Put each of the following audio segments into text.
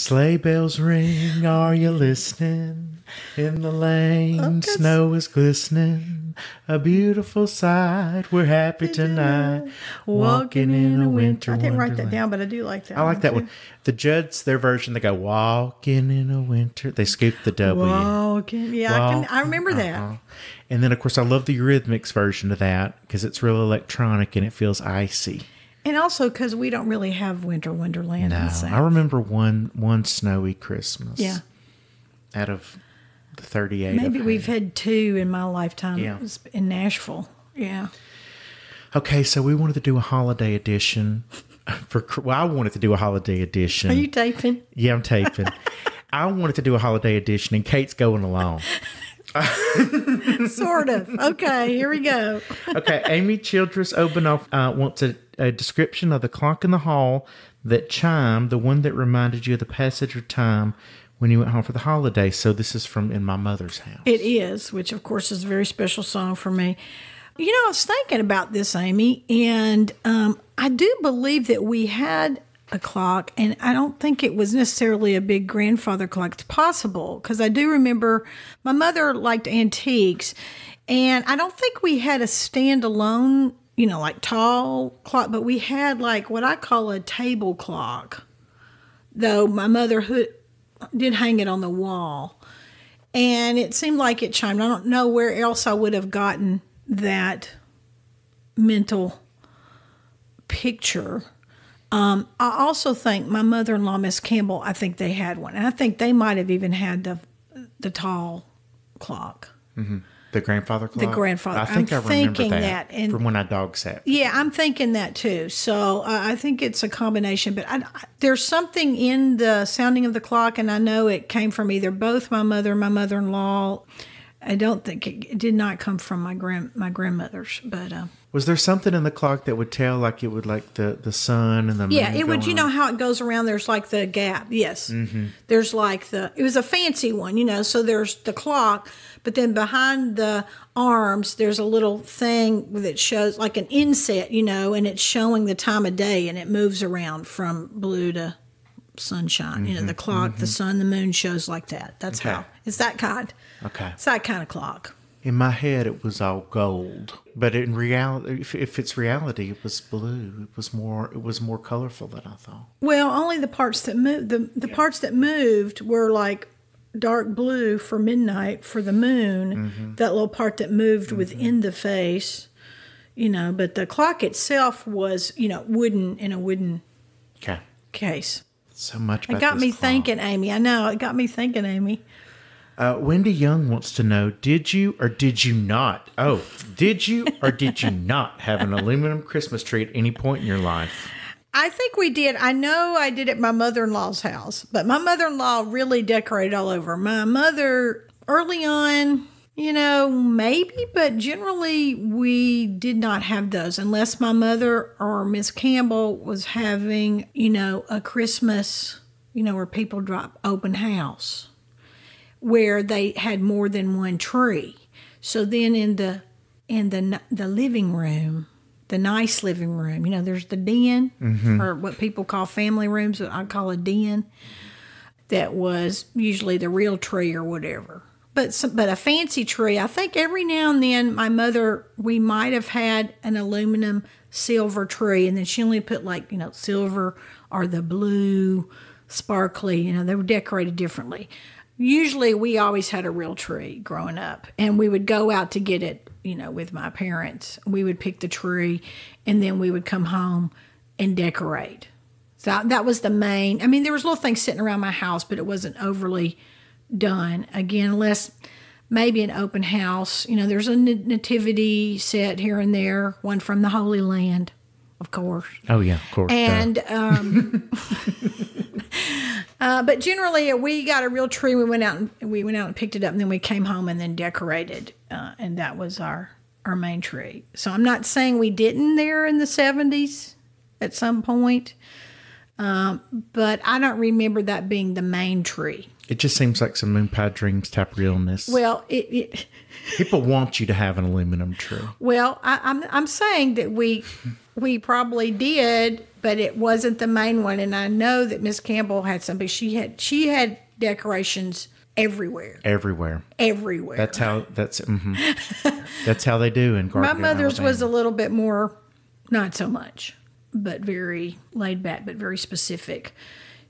Sleigh bells ring, are you listening? In the lane, Okay. snow is glistening. A beautiful sight, we're happy tonight. Walking in a winter I didn't write that wonderland. down, but I do like that. I like that too. one. The Judds, their version, they go walking in a winter. They scoop the W. Walking. Yeah, I can. I remember that. uh-huh. And then, of course, I love the Eurythmics version of that because it's real electronic and it feels icy. And also because we don't really have winter wonderland. in No. I remember one one snowy Christmas. Yeah. Out of the thirty-eight. Maybe we've had. two in my lifetime. Yeah. In Nashville. Yeah. Okay, so we wanted to do a holiday edition for. Well, I wanted to do a holiday edition. Are you taping? yeah, I'm taping. I wanted to do a holiday edition, and Kate's going along. sort of. Okay, here we go. Okay, Amy Childress Obanoff uh, wants a, a description of the clock in the hall that chimed, the one that reminded you of the passage of time when you went home for the holiday. So this is from In My Mother's House. It is, which of course is a very special song for me. You know, I was thinking about this, Amy, and um, I do believe that we had a clock, and I don't think it was necessarily a big grandfather clock. It's possible because I do remember my mother liked antiques, and I don't think we had a standalone, you know, like tall clock, but we had like what I call a table clock. Though my mother did hang it on the wall and it seemed like it chimed. I don't know where else I would have gotten that mental picture. Um, I also think my mother-in-law, Miss Campbell, I think they had one, and I think they might have even had the the tall clock. The grandfather clock? The grandfather. I think I'm i remember thinking that, that, and- from when I dog sat. Yeah, I'm thinking that too. So uh, I think it's a combination. But I, I- there's something in the sounding of the clock, and I know it came from either both my mother and my mother-in-law. I don't think it, it did not come from my grand my grandmother's, but uh, Was there something in the clock that would tell, like it would, like the the sun and the yeah, moon it would. You know how it goes around. There's like the gap. Yes, mm-hmm. there's like the. It was a fancy one, you know. So there's the clock, but then behind the arms, there's a little thing that shows like an inset, you know, and it's showing the time of day, and it moves around from blue to sunshine. You know, the mm-hmm. clock, the mm-hmm. sun, the moon shows like that. That's Okay. how it's that kind. Okay. It's that kind of clock. In my head, it was all gold, but in reality, if, if it's reality, it was blue. It was more. It was more colorful than I thought. Well, only the parts that moved. The the parts that moved were like dark blue for midnight for the moon. Mm-hmm. That little part that moved mm-hmm. within the face, you know. But the clock itself was, you know, wooden in a wooden Okay. case. So much. It got this me clock. thinking, Amy. I know it got me thinking, Amy. Uh, Wendy Young wants to know: Did you or did you not? Oh, did you or did you not have an aluminum Christmas tree at any point in your life? I think we did. I know I did at my mother in law's house, but my mother in law really decorated all over. My mother, early on, you know, maybe, but generally we did not have those unless my mother or Miss Campbell was having, you know, a Christmas, you know, where people drop open house where they had more than one tree. So then in the in the the living room, the nice living room, you know, there's the den mm-hmm. or what people call family rooms, what I call a den. That was usually the real tree or whatever. But some, but a fancy tree, I think every now and then my mother we might have had an aluminum silver tree and then she only put like, you know, silver or the blue sparkly, you know, they were decorated differently. Usually we always had a real tree growing up and we would go out to get it, you know, with my parents. We would pick the tree and then we would come home and decorate. So that was the main. I mean, there was little things sitting around my house, but it wasn't overly done. Again, unless maybe an open house. You know, there's a nativity set here and there, one from the Holy Land, of course. Oh yeah, of course. And um, uh, but generally, we got a real tree. We went out and we went out and picked it up, and then we came home and then decorated, uh, and that was our our main tree. So I'm not saying we didn't there in the '70s at some point. Um, but I don't remember that being the main tree. It just seems like some Moonpie Dreams type realness. Well, it, it People want you to have an aluminum tree. well, I, I'm I'm saying that we we probably did, but it wasn't the main one. And I know that Miss Campbell had something. She had she had decorations everywhere, Everywhere. everywhere. That's how. That's hmm that's how they do in My Gardner. mother's was a little bit more, not so much, but very laid back, but very specific.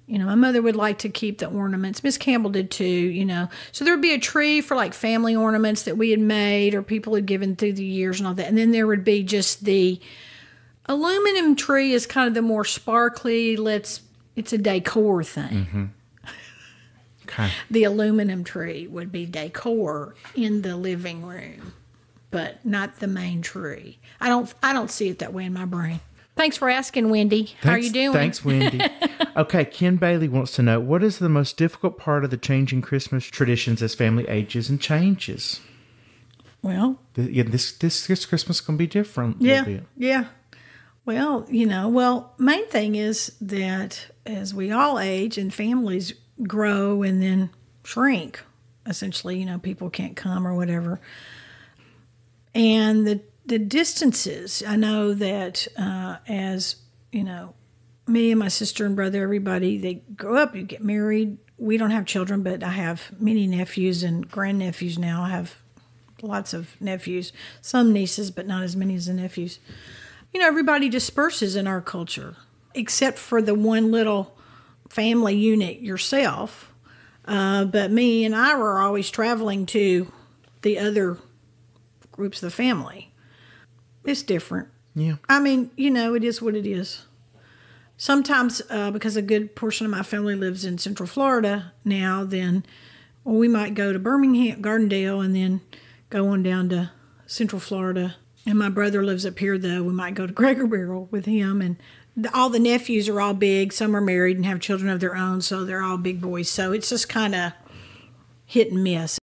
You know, my mother would like to keep the ornaments. Miss Campbell did too, you know. So there would be a tree for like family ornaments that we had made or people had given through the years and all that. And then there would be just the aluminum tree is kind of the more sparkly, let's, it's a decor thing. Mm-hmm. Okay. The aluminum tree would be decor in the living room, but not the main tree. I don't I don't see it that way in my brain. Thanks for asking, Wendy. How are you doing? Thanks, Wendy. okay, Ken Bailey wants to know what is the most difficult part of the changing Christmas traditions as family ages and changes. Well, Th- Yeah, this this this Christmas is gonna be different. a yeah, bit. yeah. Well, you know, well, main thing is that as we all age and families grow and then shrink, essentially, you know, people can't come or whatever. And the the distances, I know that uh, as you know, me and my sister and brother, everybody, they grow up, you get married. We don't have children, but I have many nephews and grandnephews now. I have lots of nephews, some nieces, but not as many as the nephews. You know, everybody disperses in our culture, except for the one little family unit yourself. Uh, but me and I were always traveling to the other groups of the family. It's different. Yeah. I mean, you know, it is what it is. Sometimes, uh, because a good portion of my family lives in Central Florida now, then well, we might go to Birmingham, Gardendale, and then go on down to Central Florida. And my brother lives up here, though. We might go to Cracker Barrel with him. And the, all the nephews are all big. Some are married and have children of their own, so they're all big boys. So it's just kind of hit and miss.